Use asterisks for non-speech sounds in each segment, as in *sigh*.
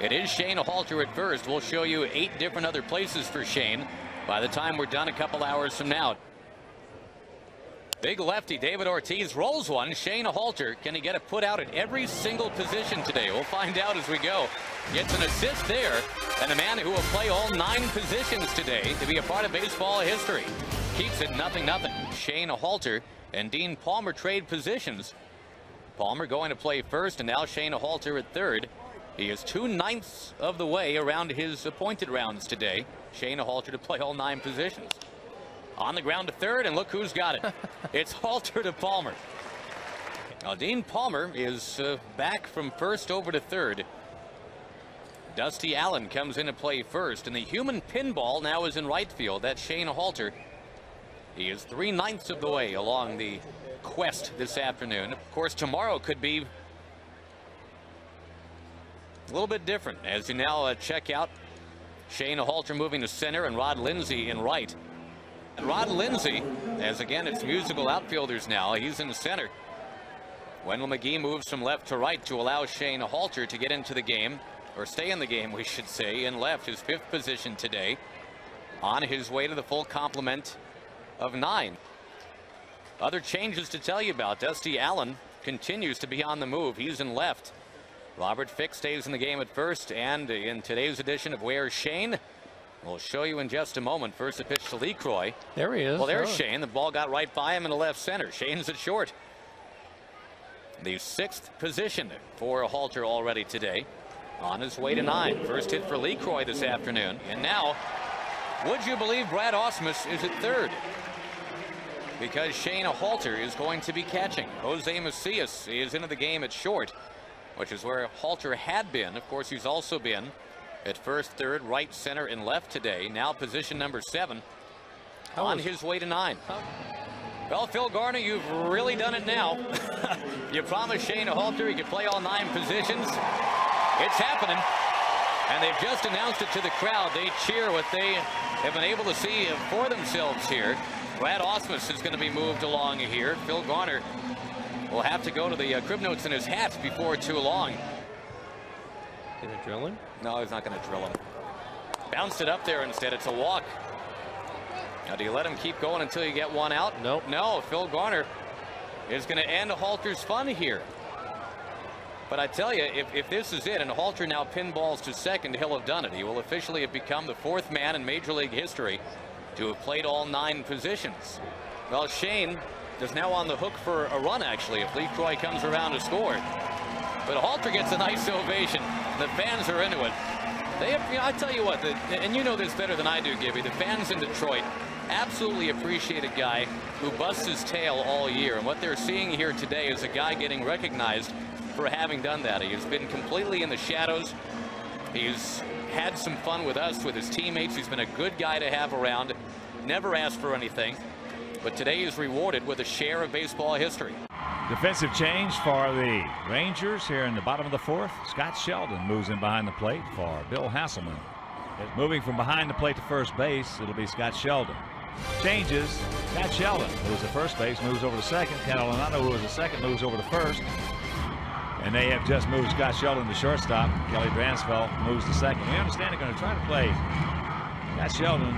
It is Shane Halter at first. We'll show you eight different other places for Shane by the time we're done a couple hours from now. Big lefty David Ortiz rolls one. Shane Halter, can he get a put out at every single position today? We'll find out as we go. Gets an assist there, and a man who will play all nine positions today to be a part of baseball history. Keeps it nothing nothing. Shane Halter and Dean Palmer trade positions. Palmer going to play first, and now Shane Halter at third. He is two ninths of the way around his appointed rounds today. Shane Halter to play all nine positions. On the ground to third, and look who's got it. *laughs* it's Halter to Palmer. Now, Dean Palmer is uh, back from first over to third. Dusty Allen comes in to play first, and the human pinball now is in right field. That's Shane Halter. He is three ninths of the way along the quest this afternoon. Of course, tomorrow could be a little bit different as you now uh, check out Shane Halter moving to center and Rod Lindsey in right. And Rod Lindsey, as again it's musical outfielders now, he's in the center. Wendell Magee moves from left to right to allow Shane Halter to get into the game, or stay in the game, we should say, in left, his fifth position today, on his way to the full complement of nine. Other changes to tell you about. Dusty Allen continues to be on the move. He's in left. Robert Fick stays in the game at first, and in today's edition of Where's Shane, We'll show you in just a moment. First, a pitch to LeCroy. There he is. Well, there's oh. Shane. The ball got right by him in the left center. Shane's at short. The sixth position for a halter already today. On his way to nine. First hit for LeCroy this afternoon. And now, would you believe Brad Ausmus is at third? Because Shane Halter is going to be catching. Jose Macias is into the game at short, which is where Halter had been. Of course, he's also been at first, third, right, center, and left today. Now position number seven How on his way to nine. Well, Phil Garner, you've really done it now. *laughs* you promised Shane Halter he could play all nine positions. It's happening. And they've just announced it to the crowd. They cheer what they have been able to see for themselves here. Brad Ausmus is going to be moved along here. Phil Garner will have to go to the uh, crib notes in his hat before too long. Gonna drill him? No, he's not gonna drill him. Bounced it up there instead. It's a walk. Now, do you let him keep going until you get one out? Nope. No, Phil Garner is going to end Halter's fun here. But I tell you, if, if this is it and Halter now pinballs to second, he'll have done it. He will officially have become the fourth man in Major League history to have played all nine positions. Well, Shane is now on the hook for a run, actually, if LeCroy comes around to score. But Halter gets a nice ovation. The fans are into it. They you know, I tell you what, the, and you know this better than I do, Gibby, the fans in Detroit absolutely appreciate a guy who busts his tail all year. And what they're seeing here today is a guy getting recognized for having done that. He has been completely in the shadows. He's had some fun with us, with his teammates. He's been a good guy to have around. Never asked for anything. But today is rewarded with a share of baseball history. Defensive change for the Rangers here in the bottom of the fourth. Scott Sheldon moves in behind the plate for Bill Haselman. Moving from behind the plate to first base, it'll be Scott Sheldon. Changes. Scott Sheldon, who was the first base, moves over to second. Catalanotto, who was the second, moves over to first. And they have just moved Scott Sheldon to shortstop. Kelly Dransfeldt moves to second. We understand they're going to try to play Scott Sheldon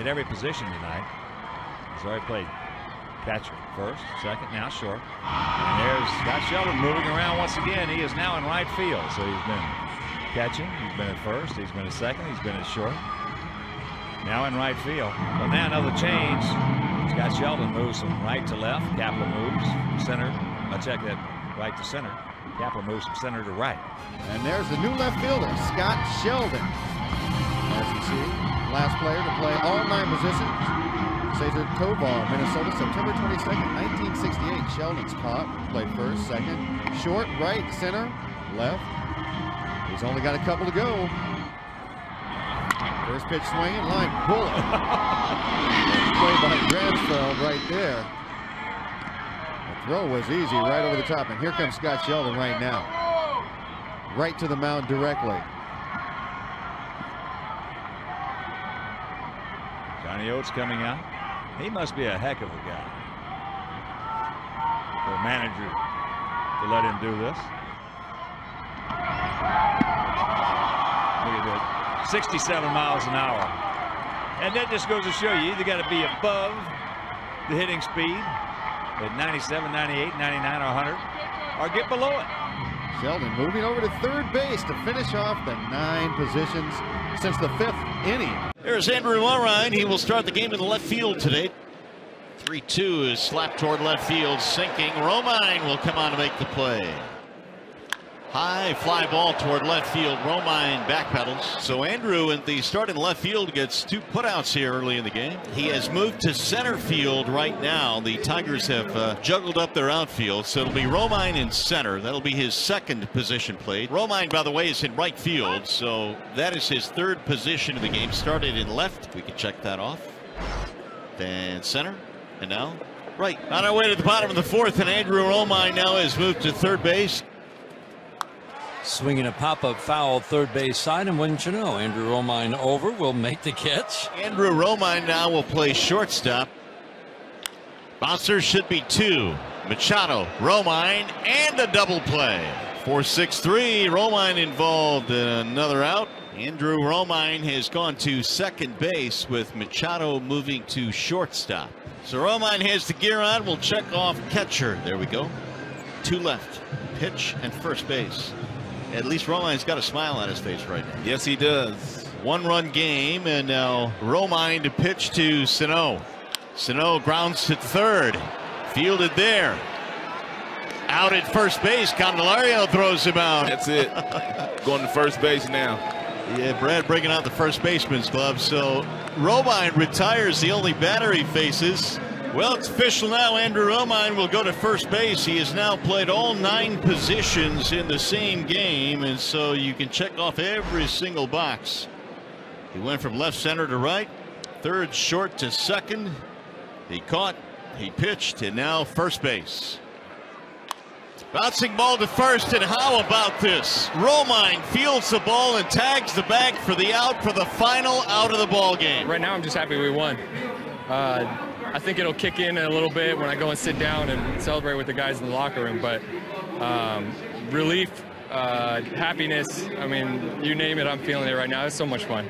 at every position tonight. Already played catcher. First, second, now short. And there's Scott Sheldon moving around once again. He is now in right field. So he's been catching. He's been at first. He's been at second. He's been at short. Now in right field. Well, now another change. Scott Sheldon moves from right to left. Kapler moves from center. I'll check that right to center. Kapler moves from center to right. And there's the new left fielder, Scott Sheldon. As you see, last player to play all nine positions Cesar Tovar, Minnesota, September 22nd, 1968. Sheldon's caught, played first, second, short, right, center, left. He's only got a couple to go. First pitch swinging, line bullet. *laughs* Play by Dransfeldt right there. The throw was easy, right over the top. And here comes Scott Sheldon right now. Right to the mound directly. Johnny Oates coming out. He must be a heck of a guy a manager to let him do this. Look at that. 67 miles an hour. And that just goes to show you, you either got to be above the hitting speed at 97, 98, 99, or 100, or get below it. Sheldon moving over to third base to finish off the nine positions since the fifth inning. There's Andrew Romine. He will start the game in the left field today. 3-2 is slapped toward left field, sinking. Romine will come on to make the play. High fly ball toward left field. Romine backpedals. So Andrew in the start in left field gets two putouts here early in the game. He has moved to center field right now. The Tigers have uh, juggled up their outfield. So it'll be Romine in center. That'll be his second position played. Romine, by the way, is in right field. So that is his third position in the game. Started in left. We can check that off. Then center. And now right. On our way to the bottom of the fourth. And Andrew Romine now has moved to third base. Swinging a pop-up foul third base side, and wouldn't you know, Andrew Romine over will make the catch. Andrew Romine now will play shortstop. Bouncer should be two. Machado, Romine, and a double play. 4-6-3. Romine involved in another out. Andrew Romine has gone to second base with Machado moving to shortstop. So Romine has the gear on. We'll check off catcher. There we go. Two left. Pitch and first base. At least Romine's got a smile on his face right now. Yes, he does. One run game, and now Romine to pitch to Sano. Sano grounds to third. Fielded there. Out at first base. Candelario throws him out. That's it. *laughs* Going to first base now. Yeah, Brad bringing out the first baseman's glove. So Romine retires the only batter he faces. Well, it's official now. Andrew Romine will go to first base. He has now played all nine positions in the same game, and so you can check off every single box. He went from left center to right, third short to second. He caught, he pitched, and now first base. Bouncing ball to first, and how about this? Romine fields the ball and tags the bag for the out for the final out of the ball game. Right now, I'm just happy we won. Uh, I think it'll kick in a little bit when I go and sit down and celebrate with the guys in the locker room. But um, relief, uh, happiness, I mean, you name it, I'm feeling it right now. It's so much fun.